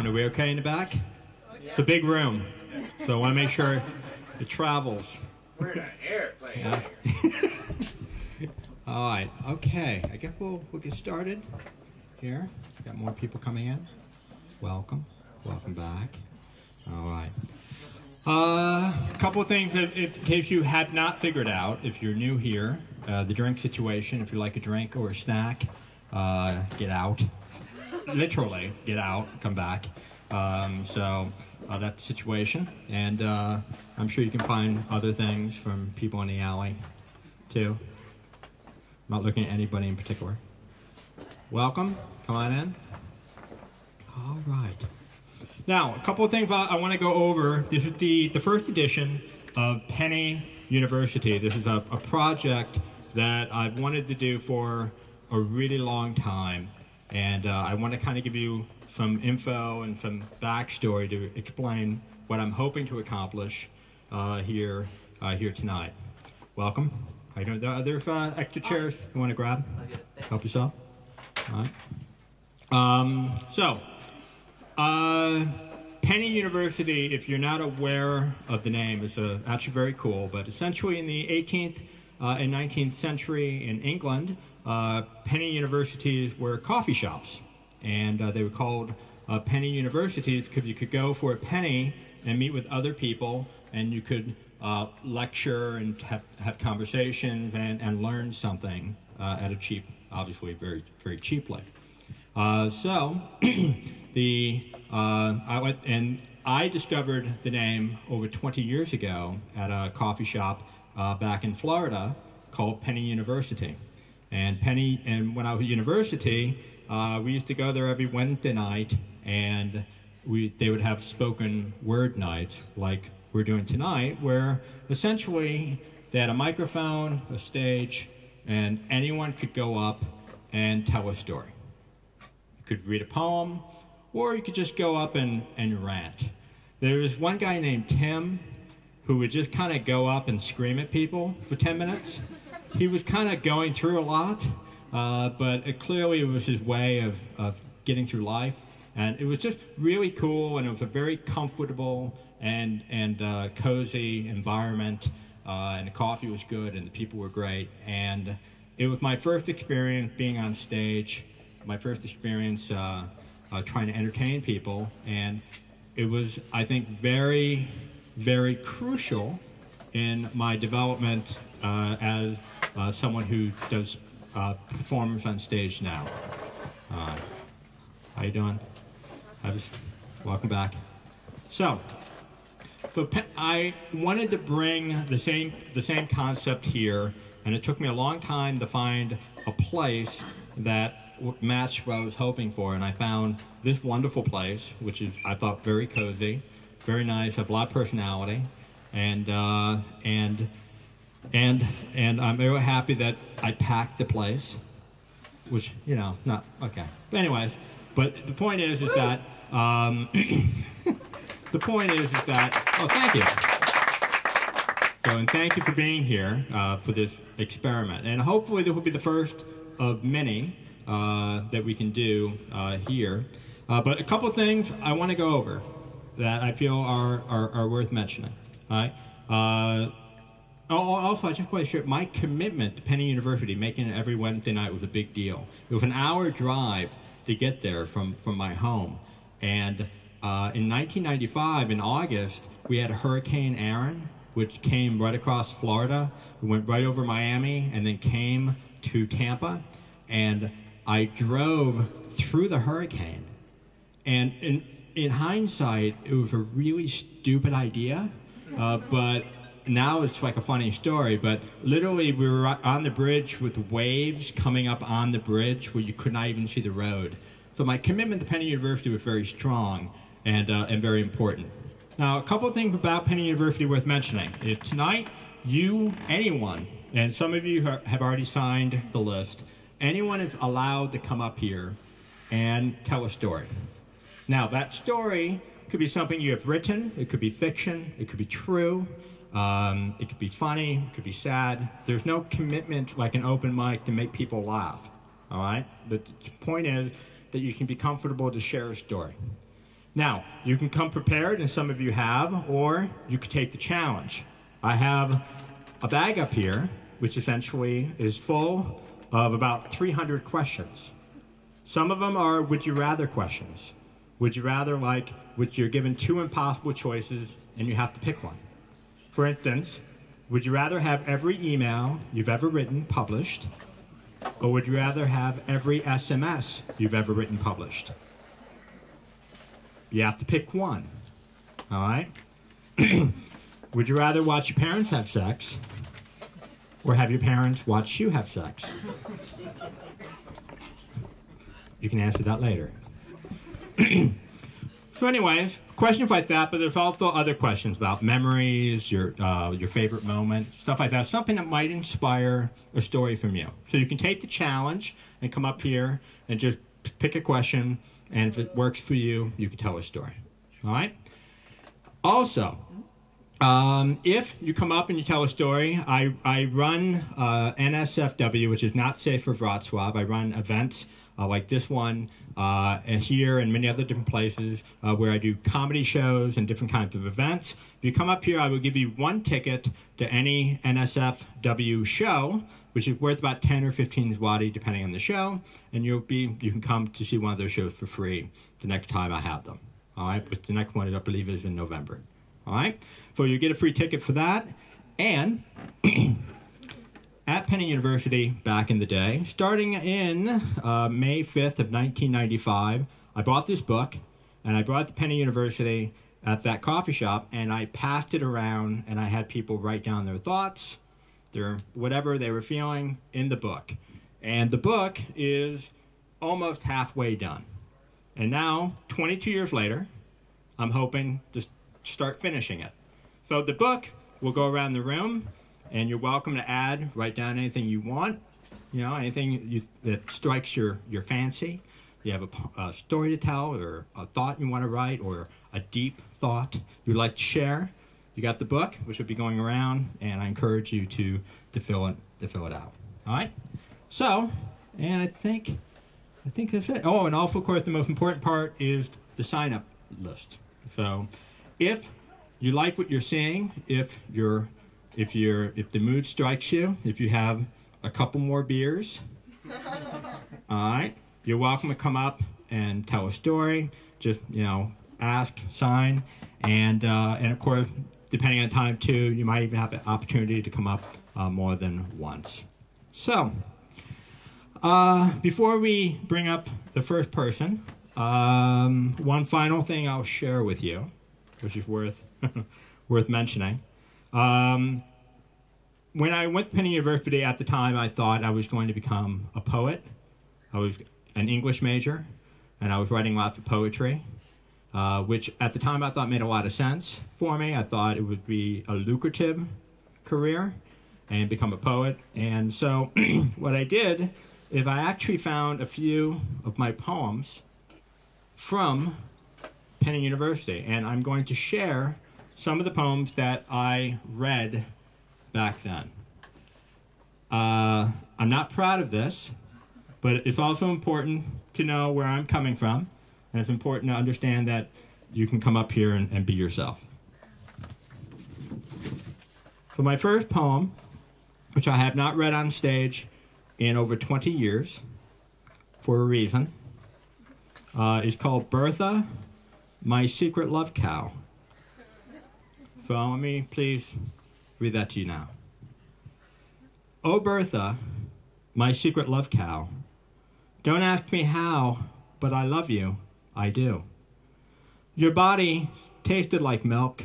sound? Are we okay in the back? It's a big room, so I want to make sure it travels. We're in an airplane. Yeah. All right. Okay. I guess we'll we'll get started here. Got more people coming in. Welcome. Welcome back. All right. Uh, a couple of things that, if, in case you have not figured out, if you're new here, uh, the drink situation. If you like a drink or a snack, uh, get out. Literally, get out. Come back. Um, so uh, that's the situation, and uh, I'm sure you can find other things from people in the alley, too. not looking at anybody in particular. Welcome. Come on in. All right. Now, a couple of things I, I want to go over. This is the, the first edition of Penny University. This is a, a project that I've wanted to do for a really long time. And uh, I want to kind of give you some info and some backstory to explain what I'm hoping to accomplish uh, here uh, here tonight. Welcome. I doing? Are there uh, extra chairs you want to grab? Help yourself. All right. Um, so, uh, Penny University, if you're not aware of the name, is uh, actually very cool. But essentially, in the 18th uh, and 19th century in England, penny universities were coffee shops, and uh, they were called uh, penny universities because you could go for a penny and meet with other people, and you could uh, lecture and have, have conversations and, and learn something uh, at a cheap, obviously very very cheaply. so the I went and I discovered the name over 20 years ago at a coffee shop uh, back in Florida called Penny University. And Penny, and when I was at university, uh, we used to go there every Wednesday night, and we they would have spoken word nights like we're doing tonight, where essentially they had a microphone, a stage, and anyone could go up and tell a story. You could read a poem, or you could just go up and, and rant. There was one guy named Tim who would just kind of go up and scream at people for 10 minutes. He was kind of going through a lot, uh, but it clearly it was his way of, of getting through life. And it was just really cool, and it was a very comfortable and, and uh, cozy environment. Uh, and the coffee was good, and the people were great. And it was my first experience being on stage, my first experience uh, uh, trying to entertain people. And it was, I think, very very crucial in my development uh, as uh, someone who does uh, performance on stage now. Uh, how you doing? I was, welcome back. So, so I wanted to bring the same the same concept here, and it took me a long time to find a place that matched what I was hoping for, and I found this wonderful place, which is I thought very cozy very nice, have a lot of personality, and uh, and and and I'm very happy that I packed the place, which you know not okay. But anyways, but the point is is that um, the point is is that oh thank you. So and thank you for being here uh, for this experiment, and hopefully this will be the first of many uh, that we can do uh, here. Uh, but a couple of things I want to go over that I feel are, are, are worth mentioning. All right. Also, I just want to share my commitment to Penny University, making it every Wednesday night was a big deal. It was an hour drive to get there from, from my home. And uh, in 1995, in August, we had a Hurricane Erin, which came right across Florida, went right over Miami, and then came to Tampa. And I drove through the hurricane. And in, in hindsight, it was a really stupid idea, uh, but now it's like a funny story. But literally, we were on the bridge with waves coming up on the bridge where you could not even see the road. So my commitment to Penny University was very strong and uh, and very important. Now, a couple of things about Penny University worth mentioning. If tonight, you, anyone, and some of you have already signed the list, anyone is allowed to come up here and tell a story. Now, that story could be something you have written, it could be fiction, it could be true, um, it could be funny, it could be sad. There's no commitment like an open mic to make people laugh, all right? The point is that you can be comfortable to share a story. Now, you can come prepared, and some of you have, or you could take the challenge. I have a bag up here, which essentially is full of about 300 questions. Some of them are would you rather questions. Would you rather like, which you're given two impossible choices and you have to pick one. For instance, would you rather have every email you've ever written published, or would you rather have every SMS you've ever written published? You have to pick one. All right? would you rather watch your parents have sex, or have your parents watch you have sex? You can answer that later. so, anyways, questions like that, but there's also other questions about memories, your uh, your favorite moment, stuff like that. Something that might inspire a story from you. So you can take the challenge and come up here and just pick a question, and if it works for you, you can tell a story. All right. Also, um, if you come up and you tell a story, I, I run uh, NSFW, which is not safe for Wrocław. I run events uh, like this one uh, and here and many other different places uh, where I do comedy shows and different kinds of events. If you come up here, I will give you one ticket to any NSFW show, which is worth about 10 or 15 zloty depending on the show, and you'll be you can come to see one of those shows for free the next time I have them. All right, but the next one I believe is in November. All right, so you get a free ticket for that, and at Penny University back in the day, starting in uh, May 5th of 1995. I bought this book and I brought it to Penny University at that coffee shop and I passed it around and I had people write down their thoughts, their whatever they were feeling in the book. And the book is almost halfway done. And now, 22 years later, I'm hoping to start finishing it. So the book will go around the room and you're welcome to add, write down anything you want, you know, anything you, that strikes your, your fancy. You have a, a story to tell, or a thought you want to write, or a deep thought you'd like to share. You got the book, which will be going around, and I encourage you to to fill it to fill it out. All right. So, and I think I think that's it. Oh, and also, of course, the most important part is the sign up list. So, if you like what you're seeing, if you're if you're if the mood strikes you, if you have a couple more beers, all right, you're welcome to come up and tell a story. Just you know, ask, sign, and uh, and of course, depending on time too, you might even have the opportunity to come up uh, more than once. So, uh, before we bring up the first person, um, one final thing I'll share with you, which is worth worth mentioning. Um, when I went to Penny University at the time, I thought I was going to become a poet. I was an English major, and I was writing lots of poetry, uh, which at the time I thought made a lot of sense for me. I thought it would be a lucrative career and become a poet. And so what I did is I actually found a few of my poems from Penny University, and I'm going to share some of the poems that I read back then. Uh, I'm not proud of this, but it's also important to know where I'm coming from, and it's important to understand that you can come up here and, and be yourself. So, my first poem, which I have not read on stage in over 20 years for a reason, uh, is called Bertha, My Secret Love Cow. Follow me, please read that to you now. Oh, Bertha, my secret love cow, don't ask me how, but I love you. I do. Your body tasted like milk.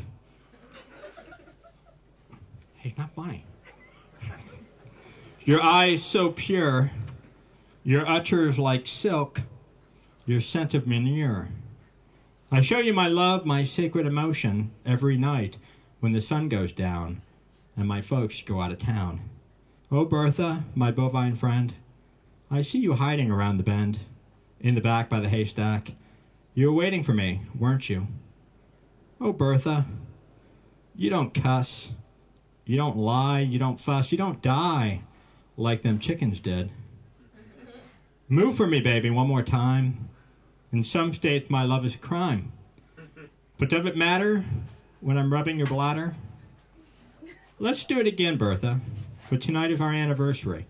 Hey, not funny. Your eyes so pure, your utters like silk, your scent of manure. I show you my love, my sacred emotion, every night when the sun goes down and my folks go out of town. Oh, Bertha, my bovine friend, I see you hiding around the bend, in the back by the haystack. You were waiting for me, weren't you? Oh, Bertha, you don't cuss, you don't lie, you don't fuss, you don't die like them chickens did. Move for me, baby, one more time. In some states, my love is a crime. But does it matter when I'm rubbing your bladder? Let's do it again, Bertha, for tonight is our anniversary.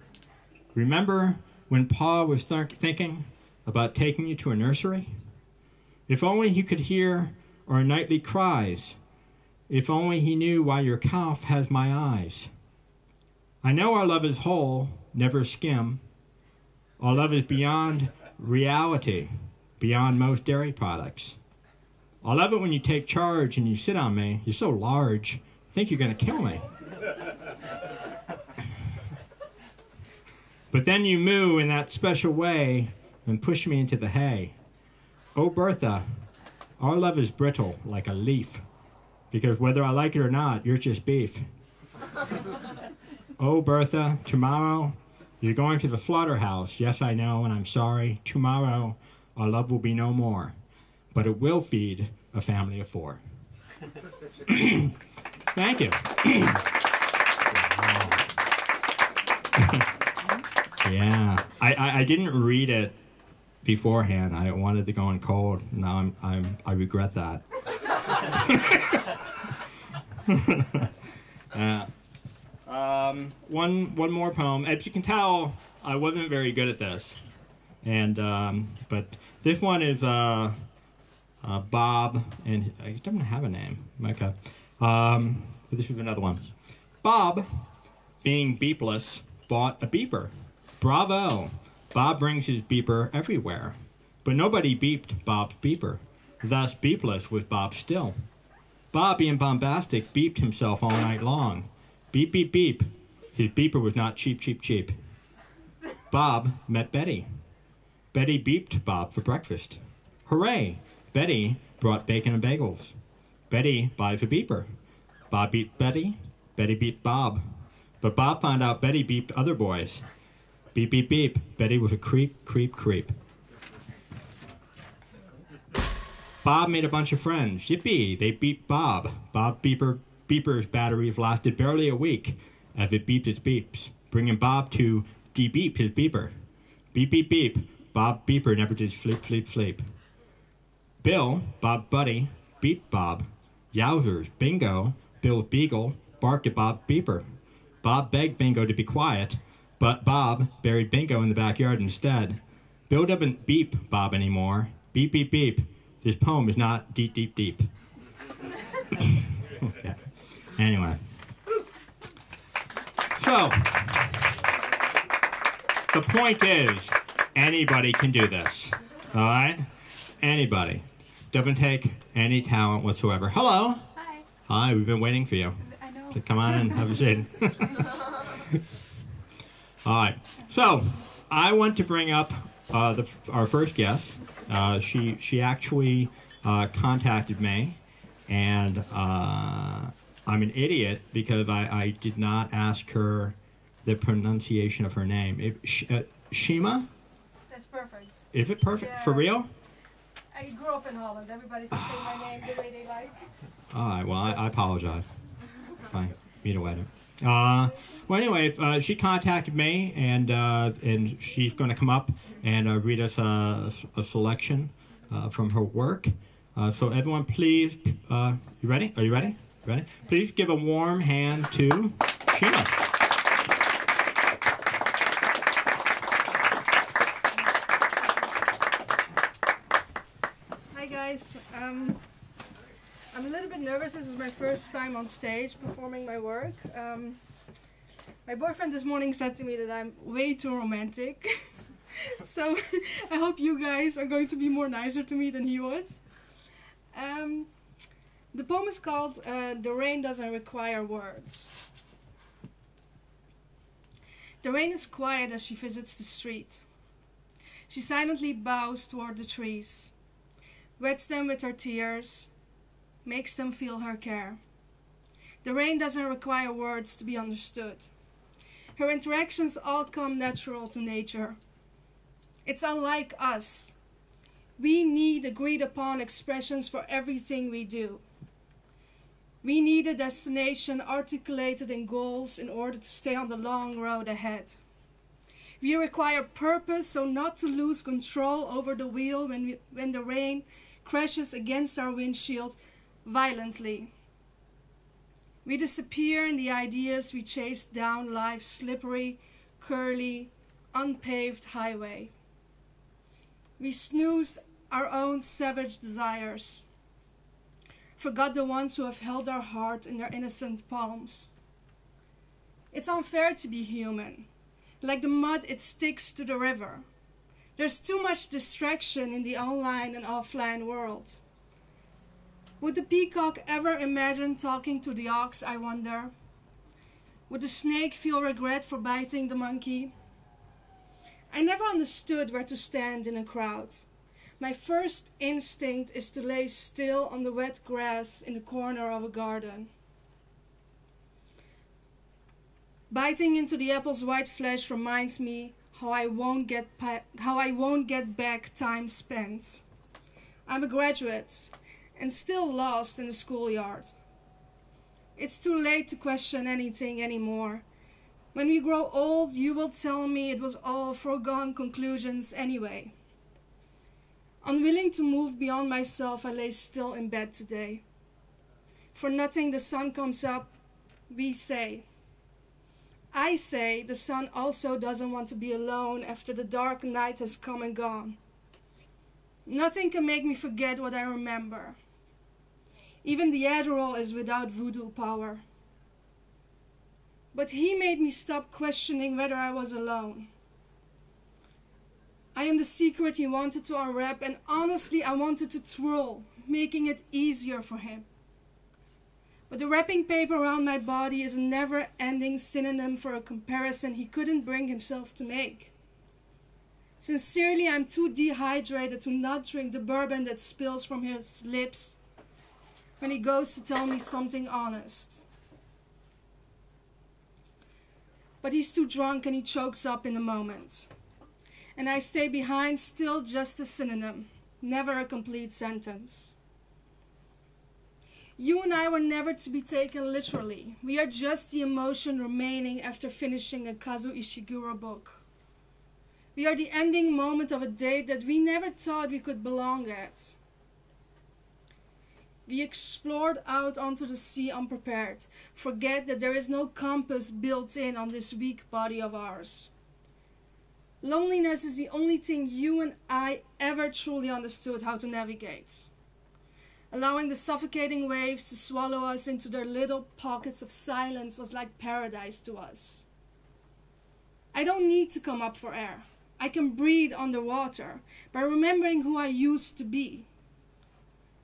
Remember when Pa was th- thinking about taking you to a nursery? If only he could hear our nightly cries. If only he knew why your calf has my eyes. I know our love is whole, never skim. Our love is beyond reality, beyond most dairy products. I love it when you take charge and you sit on me. You're so large. I think you're going to kill me. but then you moo in that special way and push me into the hay. Oh, Bertha, our love is brittle like a leaf. Because whether I like it or not, you're just beef. oh, Bertha, tomorrow you're going to the slaughterhouse. Yes, I know, and I'm sorry. Tomorrow our love will be no more but it will feed a family of four. Thank you. yeah, I, I, I, didn't read it beforehand. I wanted to go in cold. Now I'm, I'm I regret that. uh, um, one one more poem. As you can tell, I wasn't very good at this, and um, but this one is. Uh, uh, Bob, and I don't have a name. Okay. Um, this is another one. Bob, being beepless, bought a beeper. Bravo! Bob brings his beeper everywhere. But nobody beeped Bob's beeper. Thus, beepless was Bob still. Bob, being bombastic, beeped himself all night long. Beep, beep, beep. His beeper was not cheap, cheap, cheap. Bob met Betty. Betty beeped Bob for breakfast. Hooray! Betty brought bacon and bagels. Betty buys a beeper. Bob beat Betty. Betty beat Bob. But Bob found out Betty beeped other boys. Beep, beep, beep. Betty was a creep, creep, creep. Bob made a bunch of friends. Yippee! They beeped Bob. Bob Beeper Beeper's batteries lasted barely a week as it beeped its beeps, bringing Bob to de-beep his beeper. Beep, beep, beep. Bob Beeper never did sleep, sleep, sleep. Bill, Bob Buddy, beat Bob. Yowzers, Bingo, Bill Beagle, barked at Bob Beeper. Bob begged Bingo to be quiet, but Bob buried Bingo in the backyard instead. Bill doesn't beep Bob anymore. Beep, beep, beep. This poem is not deep, deep, deep. Anyway. So, the point is, anybody can do this. All right? Anybody. Doesn't take any talent whatsoever. Hello. Hi. Hi, we've been waiting for you. I know. To come on and have a seat. All right. So, I want to bring up uh, the, our first guest. Uh, she she actually uh, contacted me, and uh, I'm an idiot because I, I did not ask her the pronunciation of her name. It, Sh- uh, Shima? Perfect. Is it perfect? Yeah. For real? I grew up in Holland. Everybody can say my name the way they like. All right. Well, I, I apologize. Fine. Meet a later. Uh, well, anyway, uh, she contacted me, and uh, and she's going to come up and uh, read us a, a selection uh, from her work. Uh, so, everyone, please, uh, you ready? Are you ready? Ready? Please give a warm hand to Sheila. Hi guys. Um, I'm a little bit nervous. This is my first time on stage performing my work. Um, my boyfriend this morning said to me that I'm way too romantic. so I hope you guys are going to be more nicer to me than he was. Um, the poem is called uh, The Rain Doesn't Require Words. The rain is quiet as she visits the street. She silently bows toward the trees wets them with her tears, makes them feel her care. The rain doesn't require words to be understood. Her interactions all come natural to nature. It's unlike us. We need agreed upon expressions for everything we do. We need a destination articulated in goals in order to stay on the long road ahead. We require purpose so not to lose control over the wheel when, we, when the rain crashes against our windshield, violently. We disappear in the ideas we chase down life's slippery, curly, unpaved highway. We snoozed our own savage desires, forgot the ones who have held our heart in their innocent palms. It's unfair to be human. Like the mud, it sticks to the river. There's too much distraction in the online and offline world. Would the peacock ever imagine talking to the ox, I wonder? Would the snake feel regret for biting the monkey? I never understood where to stand in a crowd. My first instinct is to lay still on the wet grass in the corner of a garden. Biting into the apple's white flesh reminds me how I won't get how I won't get back time spent. I'm a graduate and still lost in the schoolyard. It's too late to question anything anymore. When we grow old, you will tell me it was all foregone conclusions anyway. Unwilling to move beyond myself, I lay still in bed today. For nothing the sun comes up, we say. I say the sun also doesn't want to be alone after the dark night has come and gone. Nothing can make me forget what I remember. Even the Adderall is without voodoo power. But he made me stop questioning whether I was alone. I am the secret he wanted to unwrap, and honestly, I wanted to twirl, making it easier for him. But the wrapping paper around my body is a never ending synonym for a comparison he couldn't bring himself to make. Sincerely, I'm too dehydrated to not drink the bourbon that spills from his lips when he goes to tell me something honest. But he's too drunk and he chokes up in a moment and I stay behind still just a synonym, never a complete sentence. You and I were never to be taken literally. We are just the emotion remaining after finishing a Kazuo Ishiguro book. We are the ending moment of a date that we never thought we could belong at. We explored out onto the sea unprepared, forget that there is no compass built in on this weak body of ours. Loneliness is the only thing you and I ever truly understood how to navigate. Allowing the suffocating waves to swallow us into their little pockets of silence was like paradise to us. I don't need to come up for air. I can breathe underwater by remembering who I used to be.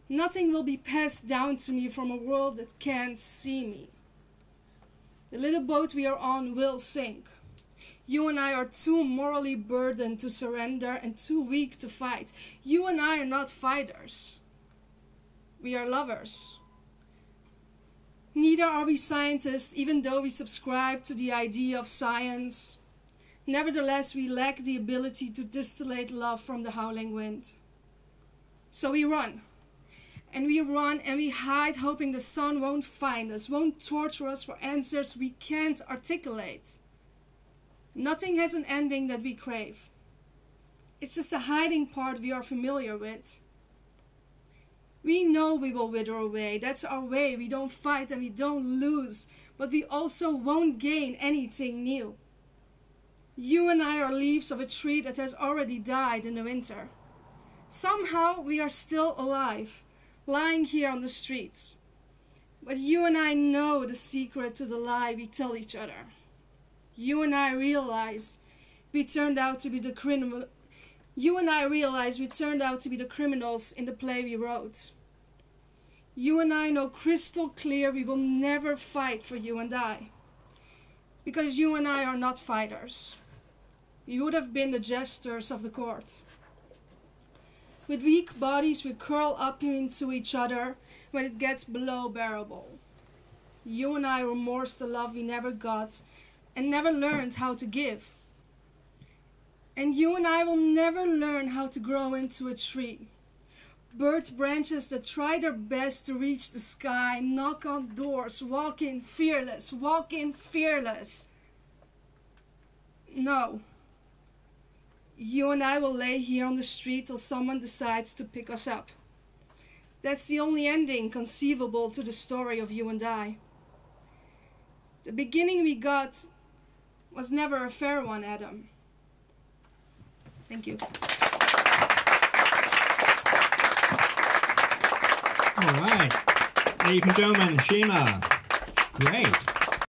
Nothing will be passed down to me from a world that can't see me. The little boat we are on will sink. You and I are too morally burdened to surrender and too weak to fight. You and I are not fighters. We are lovers. Neither are we scientists, even though we subscribe to the idea of science. Nevertheless, we lack the ability to distillate love from the howling wind. So we run. And we run and we hide, hoping the sun won't find us, won't torture us for answers we can't articulate. Nothing has an ending that we crave. It's just a hiding part we are familiar with. We know we will wither away. That's our way. We don't fight and we don't lose, but we also won't gain anything new. You and I are leaves of a tree that has already died in the winter. Somehow we are still alive, lying here on the street. But you and I know the secret to the lie we tell each other you and I realize we turned out to be the criminal. You and I realize we turned out to be the criminals in the play we wrote. You and I know crystal clear we will never fight for you and I. Because you and I are not fighters. We would have been the jesters of the court. With weak bodies, we curl up into each other when it gets below bearable. You and I remorse the love we never got and never learned how to give. And you and I will never learn how to grow into a tree. Bird branches that try their best to reach the sky, knock on doors, walk in fearless, walk in fearless. No. You and I will lay here on the street till someone decides to pick us up. That's the only ending conceivable to the story of you and I. The beginning we got was never a fair one, Adam. Thank you. All right. Ladies and gentlemen, Shima. Great.